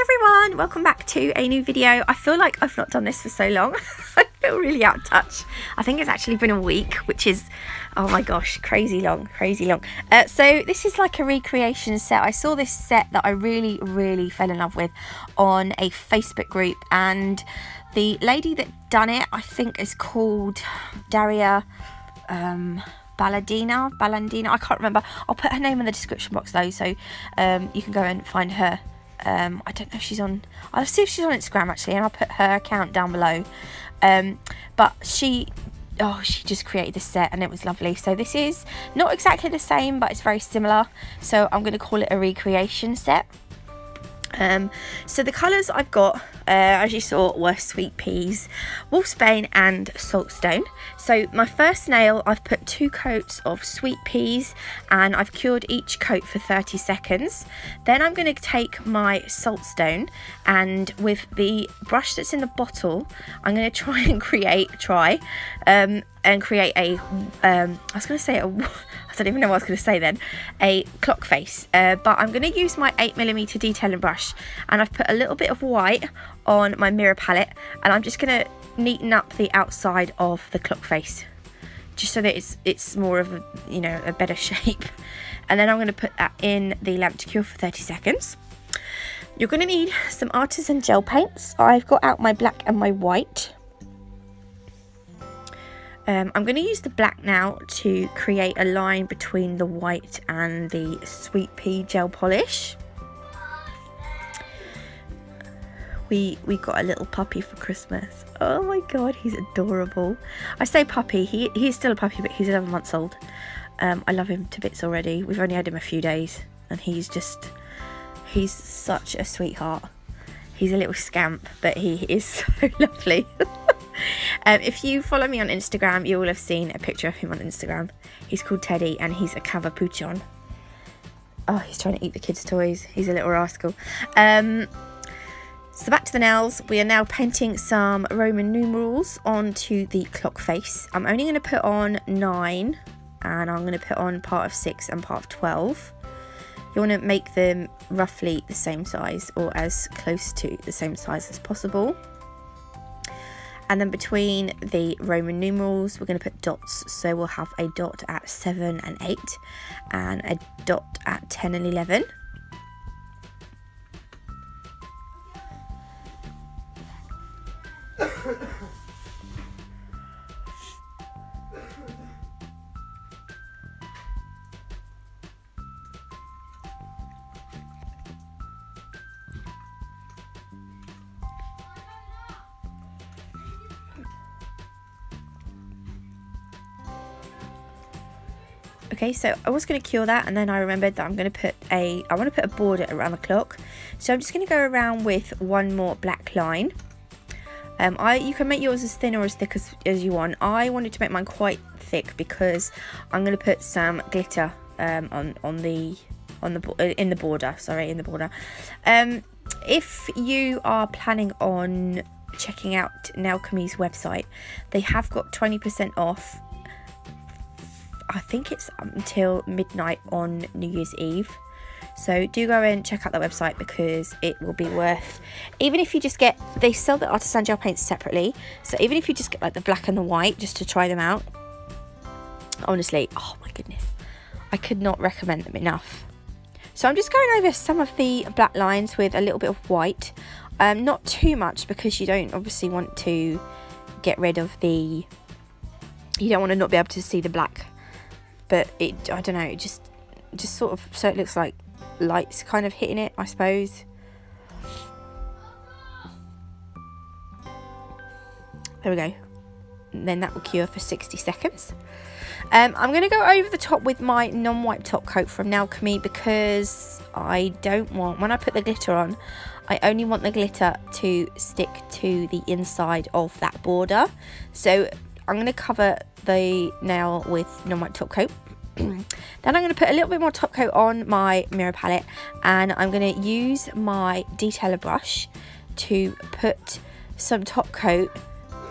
Everyone, welcome back to a new video. I feel like I've not done this for so long. I feel really out of touch. I think it's actually been a week, which is, oh my gosh, crazy long, crazy long. Uh, so this is like a recreation set. I saw this set that I really, really fell in love with on a Facebook group and the lady that done it, I think is called Daria um, Balladina, I can't remember. I'll put her name in the description box though, so um, you can go and find her um, I don't know if she's on. I'll see if she's on Instagram actually, and I'll put her account down below. Um, but she, oh, she just created this set, and it was lovely. So this is not exactly the same, but it's very similar. So I'm going to call it a recreation set. Um, so the colours I've got, uh, as you saw, were Sweet Peas, Wolfsbane and Saltstone. So my first nail, I've put two coats of Sweet Peas and I've cured each coat for 30 seconds. Then I'm going to take my Saltstone and with the brush that's in the bottle, I'm going to try and create, try, um, and create a. Um, I was going to say a, I don't even know what I was going to say then, a clock face. Uh, but I'm going to use my 8mm detailing brush and I've put a little bit of white on my mirror palette and I'm just going to neaten up the outside of the clock face just so that it's it's more of a, you know, a better shape. And then I'm going to put that in the lamp to cure for 30 seconds. You're going to need some artisan gel paints. I've got out my black and my white. Um, I'm going to use the black now to create a line between the white and the sweet pea gel polish. We we got a little puppy for Christmas. Oh my god, he's adorable. I say puppy, he he's still a puppy, but he's 11 months old. Um, I love him to bits already. We've only had him a few days, and he's just he's such a sweetheart. He's a little scamp, but he is so lovely. Um, if you follow me on Instagram, you will have seen a picture of him on Instagram. He's called Teddy and he's a cavapoochon. Oh, he's trying to eat the kids' toys. He's a little rascal. Um, so back to the nails. We are now painting some Roman numerals onto the clock face. I'm only going to put on 9 and I'm going to put on part of 6 and part of 12. You want to make them roughly the same size or as close to the same size as possible. And then between the Roman numerals, we're going to put dots. So we'll have a dot at 7 and 8 and a dot at 10 and 11. Okay, so I was going to cure that and then I remembered that I'm going to put a, I want to put a border around the clock. So I'm just going to go around with one more black line. Um, I You can make yours as thin or as thick as, as you want. I wanted to make mine quite thick because I'm going to put some glitter um, on, on the, on the, uh, in the border, sorry, in the border. Um, if you are planning on checking out Nailchemy's website, they have got 20% off I think it's until midnight on New Year's Eve. So do go and check out the website because it will be worth, even if you just get, they sell the artisan gel paints separately. So even if you just get like the black and the white just to try them out, honestly, oh my goodness, I could not recommend them enough. So I'm just going over some of the black lines with a little bit of white. Um, not too much because you don't obviously want to get rid of the, you don't want to not be able to see the black but it I don't know it just just sort of so it looks like lights kind of hitting it I suppose. There we go. And then that will cure for 60 seconds. Um, I'm going to go over the top with my non-wipe top coat from Nailchemy because I don't want, when I put the glitter on, I only want the glitter to stick to the inside of that border. So I'm going to cover the nail with non-wipe top coat. then I'm going to put a little bit more top coat on my mirror palette and I'm going to use my detailer brush to put some top coat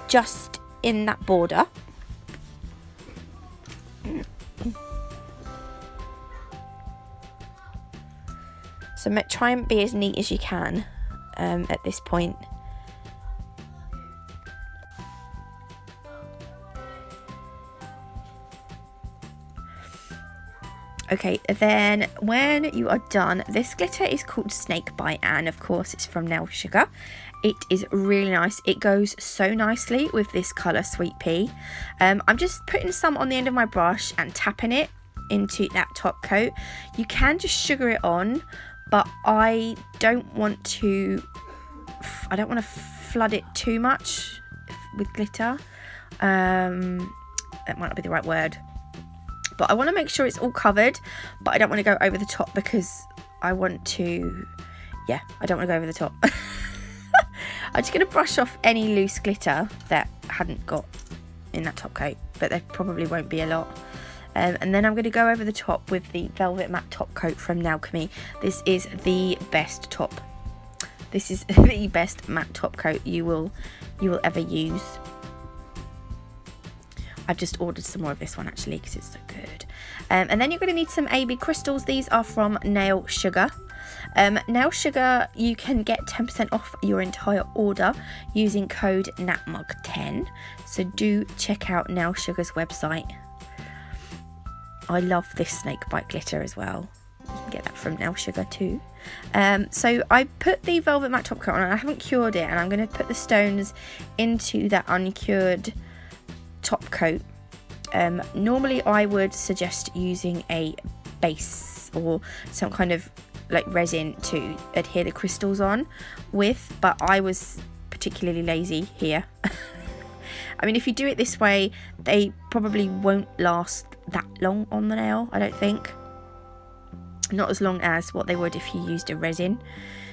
just in that border. So try and be as neat as you can um, at this point. Okay, then when you are done, this glitter is called Snake Bite and of course it's from Nail Sugar. It is really nice. It goes so nicely with this colour Sweet Pea. Um, I'm just putting some on the end of my brush and tapping it into that top coat. You can just sugar it on, but I don't want to, I don't want to flood it too much with glitter. Um, that might not be the right word but I want to make sure it's all covered but I don't want to go over the top because I want to yeah I don't want to go over the top. I'm just going to brush off any loose glitter that hadn't got in that top coat but there probably won't be a lot. Um, and then I'm going to go over the top with the velvet matte top coat from Nailchemy this is the best top. This is the best matte top coat you will you will ever use I've just ordered some more of this one actually because it's so good. Um, and then you're going to need some AB crystals. These are from Nail Sugar. Um, Nail Sugar, you can get 10% off your entire order using code NATMUG10. So do check out Nail Sugar's website. I love this snake bite glitter as well. You can get that from Nail Sugar too. Um, so I put the velvet matte top coat on and I haven't cured it and I'm going to put the stones into that uncured top coat. Um, normally I would suggest using a base or some kind of like resin to adhere the crystals on with, but I was particularly lazy here. I mean, if you do it this way, they probably won't last that long on the nail, I don't think. Not as long as what they would if you used a resin.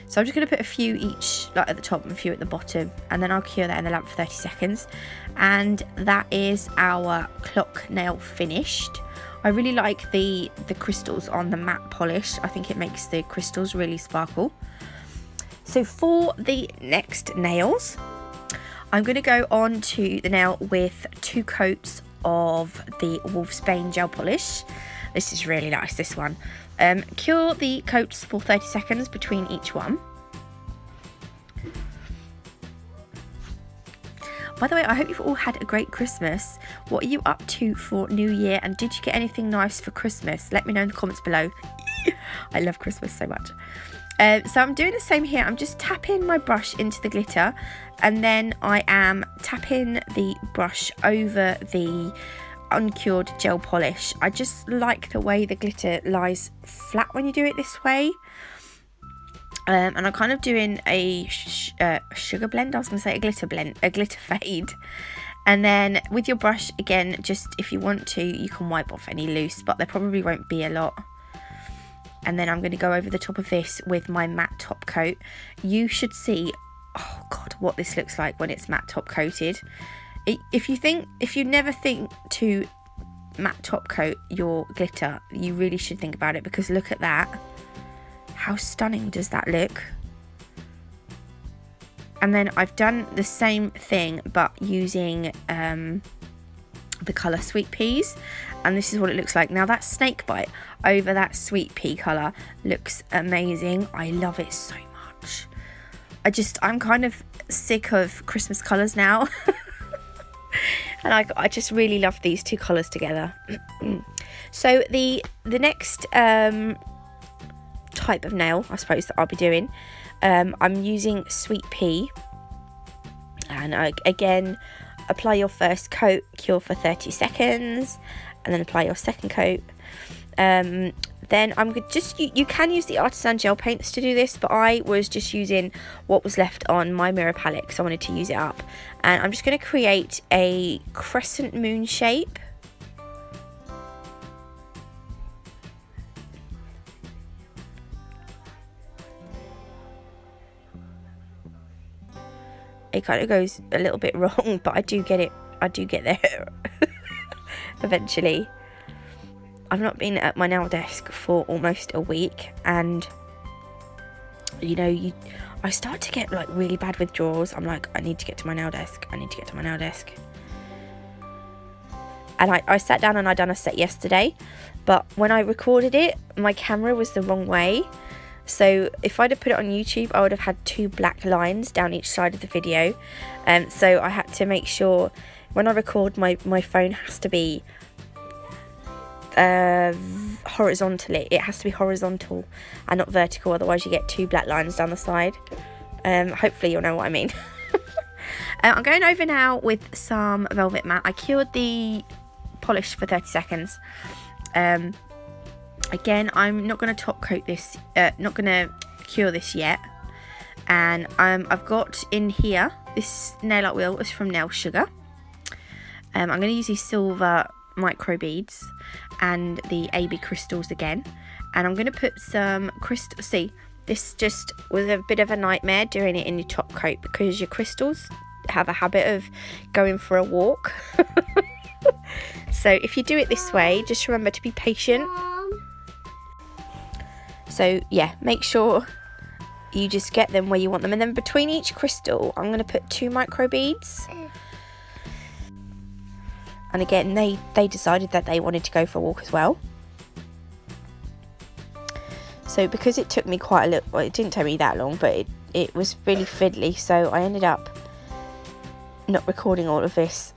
So I'm just going to put a few each like at the top and a few at the bottom and then I'll cure that in the lamp for 30 seconds and that is our clock nail finished. I really like the, the crystals on the matte polish. I think it makes the crystals really sparkle. So for the next nails, I'm going to go on to the nail with two coats of the Wolfsbane gel polish. This is really nice, this one. Um, cure the coats for 30 seconds between each one. By the way, I hope you've all had a great Christmas. What are you up to for New Year and did you get anything nice for Christmas? Let me know in the comments below. I love Christmas so much. Uh, so I'm doing the same here. I'm just tapping my brush into the glitter and then I am tapping the brush over the uncured gel polish. I just like the way the glitter lies flat when you do it this way. Um, and I'm kind of doing a uh, sugar blend. I was going to say a glitter blend, a glitter fade. And then with your brush, again, just if you want to, you can wipe off any loose, but there probably won't be a lot. And then I'm going to go over the top of this with my matte top coat. You should see, oh God, what this looks like when it's matte top coated if you think if you never think to matte top coat your glitter you really should think about it because look at that. How stunning does that look? And then I've done the same thing but using um, the colour Sweet Peas and this is what it looks like. Now that snake bite over that sweet pea colour looks amazing. I love it so much. I just I'm kind of sick of Christmas colours now and I, I just really love these two colours together. so the the next um, type of nail, I suppose, that I'll be doing, um, I'm using Sweet Pea. And I, again, apply your first coat, cure for 30 seconds, and then apply your second coat. Um, then I'm just, you, you can use the artisan gel paints to do this, but I was just using what was left on my mirror palette because I wanted to use it up. And I'm just going to create a crescent moon shape. It kind of goes a little bit wrong, but I do get it, I do get there eventually. I've not been at my nail desk for almost a week and you know you I start to get like really bad withdrawals. I'm like I need to get to my nail desk. I need to get to my nail desk. And I, I sat down and I done a set yesterday but when I recorded it my camera was the wrong way. So if I'd have put it on YouTube, I would have had two black lines down each side of the video. Um, so I had to make sure when I record, my, my phone has to be uh, horizontally. It has to be horizontal and not vertical, otherwise you get two black lines down the side. Um, hopefully you'll know what I mean. uh, I'm going over now with some Velvet Matte. I cured the polish for 30 seconds. Um, again, I'm not going to top coat this, uh, not going to cure this yet. And um, I've got in here, this nail art wheel is from Nail Sugar. Um, I'm going to use these silver micro beads and the AB crystals again. And I'm going to put some crystal, see, this just was a bit of a nightmare doing it in your top coat because your crystals have a habit of going for a walk. so if you do it this way, just remember to be patient. So yeah, make sure you just get them where you want them. And then between each crystal, I'm going to put two micro beads. And again, they, they decided that they wanted to go for a walk as well. So because it took me quite a little, well, it didn't take me that long, but it, it was really fiddly. So I ended up not recording all of this.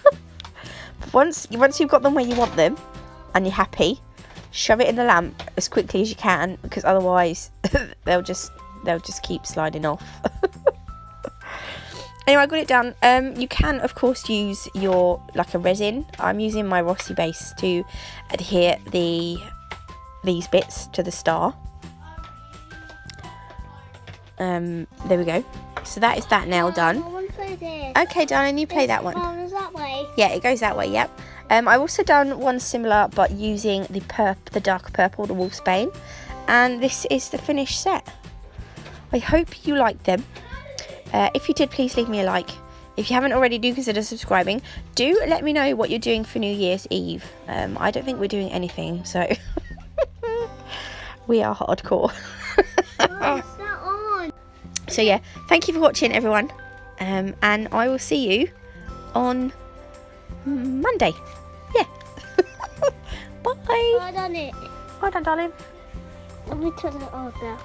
once, once you've got them where you want them and you're happy, shove it in the lamp as quickly as you can because otherwise they'll just they'll just keep sliding off. anyway, I got it done. Um, you can of course use your like a resin. I'm using my Rossi base to adhere the these bits to the star. Um, there we go. So that is that nail done. Okay, darling, you play that one. Yeah, it goes that way. Yep. Um, I've also done one similar, but using the purp, the dark purple, the Wolfsbane, and this is the finished set. I hope you like them. Uh, if you did, please leave me a like. If you haven't already, do consider subscribing. Do let me know what you're doing for New Year's Eve. Um, I don't think we're doing anything, so we are hardcore. so yeah, thank you for watching, everyone, um, and I will see you on Monday. Yeah. Bye. Well done it. Well done, darling. Let me turn it on now.